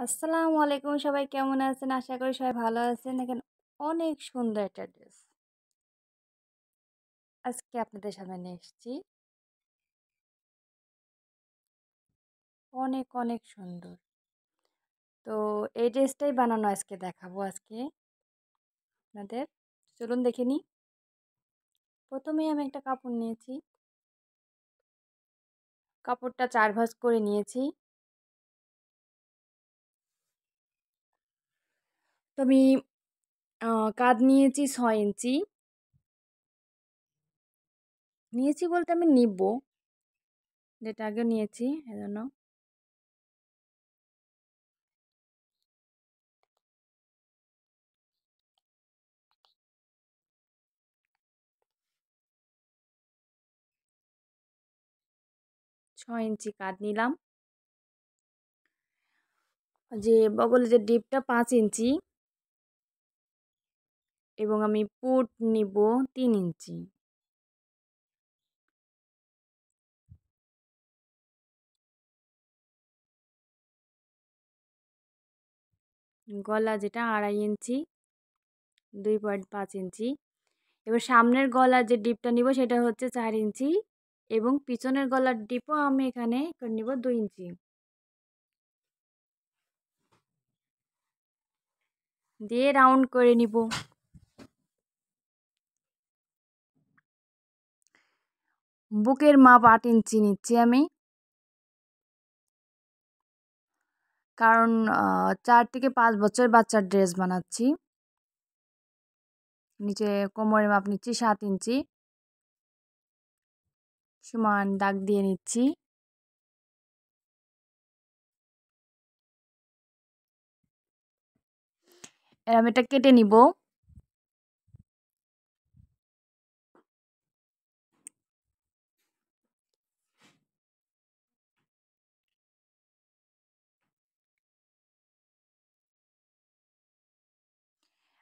আসসালামু আলাইকুম, সবাই কেমন আছেন? আশা করি সবাই ভালো আছেন। দেখেন, অনেক সুন্দর একটা ড্রেস। আজকে আপনাদের সামনে এসেছি। অনেক অনেক সুন্দর। তো এই ড্রেসটাই বানানো আজকে দেখাবো আজকে আপনাদের। চলুন দেখে নিই। প্রথমেই আমি একটা কাপড় নিয়েছি। কাপড়টা চার ভাঁজ করে নিয়েছি। তো আমি কাঁধ নিয়েছি ছয় ইঞ্চি। নিয়েছি বলতে আমি নিব। যেটা আগে নিয়েছি, এজন্য। ছয় ইঞ্চি কাঁধ নিলাম। যে বগলে যে ডিপটা পাঁচ ইঞ্চি। এবং আমি পুট নিব তিন ইঞ্চি। গলা যেটা আড়াই ইঞ্চি, দুই পয়েন্ট পাঁচ ইঞ্চি। এবার সামনের গলা যে ডিপটা নিব সেটা হচ্ছে চার ইঞ্চি এবং পিছনের গলার ডিপও আমি এখানে নিব দুই ইঞ্চি। দিয়ে রাউন্ড করে নিব। বুকের মাপ আট ইঞ্চি নিচ্ছি আমি। কারণ চার থেকে পাঁচ বছর বাচ্চার ড্রেস বানাচ্ছি। নিচে কোমরের মাপ নিচ্ছি সাত ইঞ্চি। সমান দাগ দিয়ে নিচ্ছি। এর আমি এটা কেটে নিব।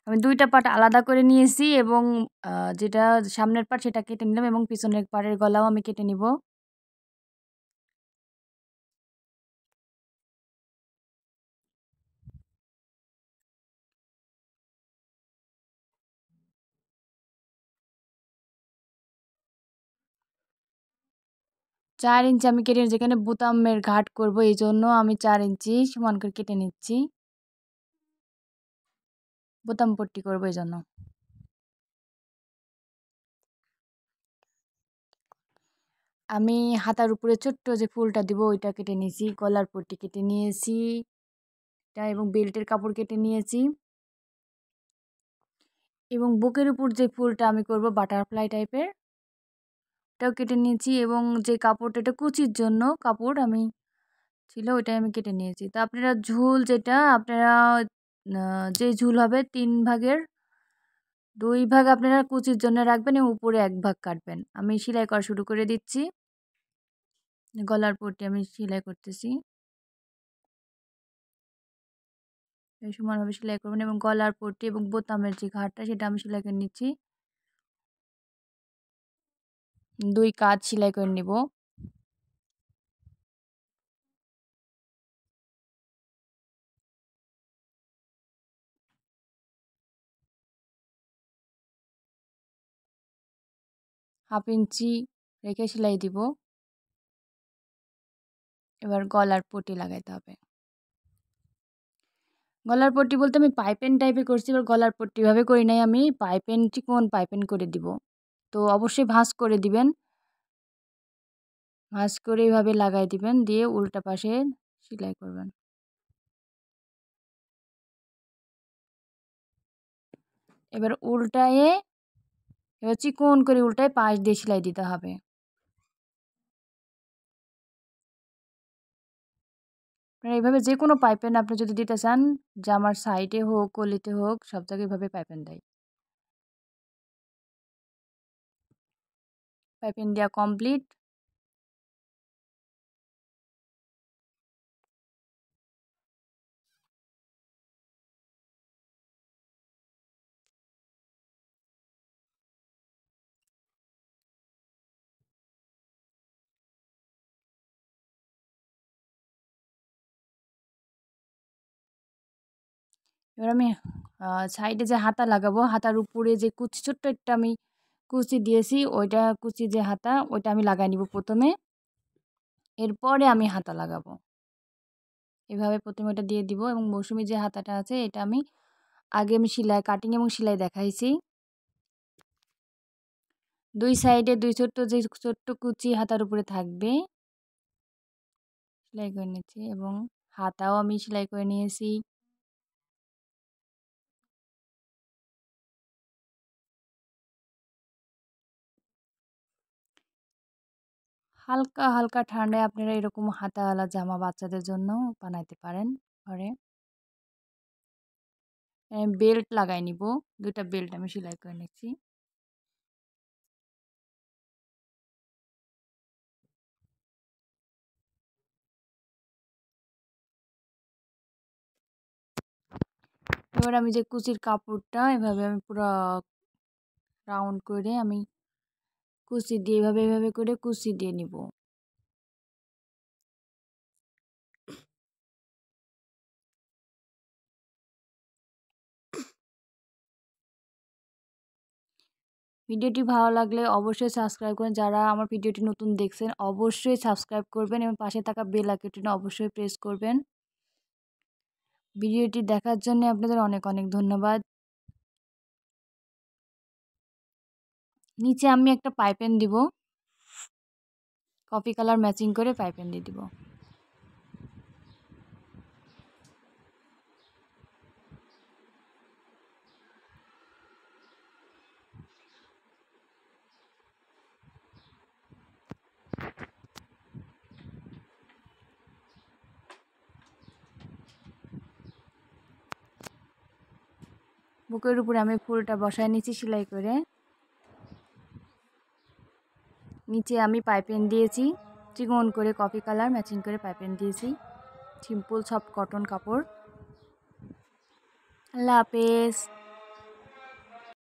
আমি দুইটা পাট আলাদা করে নিয়েছি এবং যেটা সামনের পার্ট সেটা কেটে নিলাম এবং পিছনের পাড়ের গলাও আমি কেটে নিব। চার ইঞ্চি আমি কেটে যেখানে বোতামের ঘাট করব, এই জন্য আমি চার ইঞ্চি সমান করে কেটে নিচ্ছি। বোতাম পট্টি করব এই জন্য আমি হাতার উপরে ছোট্ট যে ফুলটা দিব, ওইটা কেটে নিয়েছি, গলার পট্টি কেটে নিয়েছি, এটা এবং বেল্টের কাপড় কেটে নিয়েছি। এবং বুকের উপর যে ফুলটা আমি করব, বাটারফ্লাই টাইপের, ওটাও কেটে নিয়েছি এবং যে কাপড়টা, এটা কুচির জন্য কাপড় আমি ছিল, ওইটাই আমি কেটে নিয়েছি। তো আপনারা ঝুল যেটা, আপনারা যে ঝুল হবে তিন ভাগের দুই ভাগ আপনারা কুচির জন্য রাখবেন এবং উপরে এক ভাগ কাটবেন। আমি সেলাই করা শুরু করে দিচ্ছি। গলার পট্টি আমি সেলাই করতেছি। সমানভাবে সেলাই করবেন এবং গলার পট্টি এবং বোতামের যে ঘাটটা সেটা আমি সেলাই করে নিচ্ছি। দুই কাজ সেলাই করে নিব। হাফ ইঞ্চি রেখে সেলাই দিব। এবার গলার পটি লাগাইতে হবে। গলার পট্টি বলতে আমি পাইপেন টাইপে করছি, এবার গলার পট্টিভাবে করি নাই আমি, পাইপেন চিকন পাইপেন করে দিব। তো অবশ্যই ভাঁজ করে দিবেন। ভাঁজ করে এইভাবে লাগাই দিবেন, দিয়ে উল্টা পাশে সেলাই করবেন। এবার উল্টায়ে এবার চিকন করে উল্টায় পাশ দিয়ে সেলাই দিতে হবে। আপনারা এইভাবে যে কোনো পাইপেন আপনি যদি দিতে চান, জামার সাইডে হোক কলিতে হোক, সব জায়গায় এভাবে পাইপেন দেয়। পাইপেন দেওয়া কমপ্লিট। এবার আমি সাইডে যে হাতা লাগাবো, হাতার উপরে যে কুচি, ছোট্ট একটা আমি কুচি দিয়েছি, ওইটা কুচি যে হাতা, ওইটা আমি লাগাই নিব প্রথমে। এরপরে আমি হাতা লাগাবো। এভাবে প্রথমে ওটা দিয়ে দিব এবং মৌসুমি যে হাতাটা আছে, এটা আমি আগে আমি সেলাই কাটিং এবং সেলাই দেখাইছি। দুই সাইডে দুই ছোট্ট যে ছোট্ট কুচি হাতার উপরে থাকবে। সেলাই করে নিয়েছি এবং হাতাও আমি সেলাই করে নিয়েছি। হালকা হালকা ঠান্ডায় আপনারা এরকম হাতাওয়ালা জামা বাচ্চাদের জন্য বানাইতে পারেন ঘরে। বেল্ট লাগাই নিব দুটা বেল্ট আমি সেলাই করে নিচ্ছি। এবার আমি যে কুচির কাপড়টা এভাবে আমি পুরো রাউন্ড করে আমি কুচি দিয়ে, এভাবে এভাবে করে কুচি দিয়ে নিব। ভিডিওটি ভালো লাগলে অবশ্যই সাবস্ক্রাইব করেন। যারা আমার ভিডিওটি নতুন দেখছেন, অবশ্যই সাবস্ক্রাইব করবেন এবং পাশে থাকা বেল আইকনটি অবশ্যই প্রেস করবেন। ভিডিওটি দেখার জন্য আপনাদের অনেক অনেক ধন্যবাদ। নিচে আমি একটা পাইপেন দিব। কফি কালার ম্যাচিং করে পাইপেন দিয়ে দিব। বুকের উপরে আমি ফুলটা বসায় নিচ্ছি, সেলাই করে। নিচে আমি পাইপেন দিয়েছি চিকন করে কফি কালার, ম্যাচিং করে পাইপেন দিয়েছি। সিম্পল সব কটন কাপড়। আল্লাহ হাফেজ।